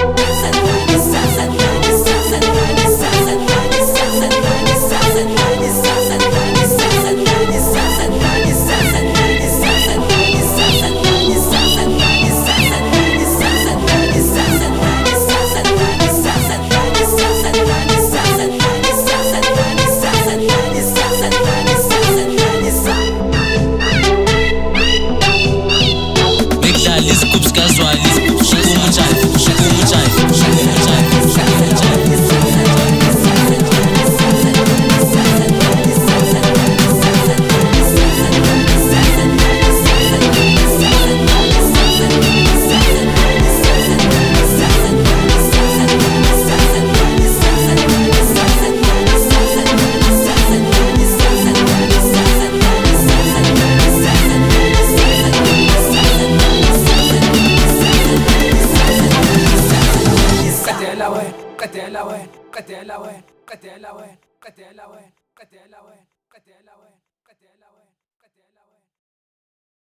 Thank you. قتالة وين قتالة وين قتالة وين قتالة وين قتالة وين قتالة وين قتالة وين قتالة وين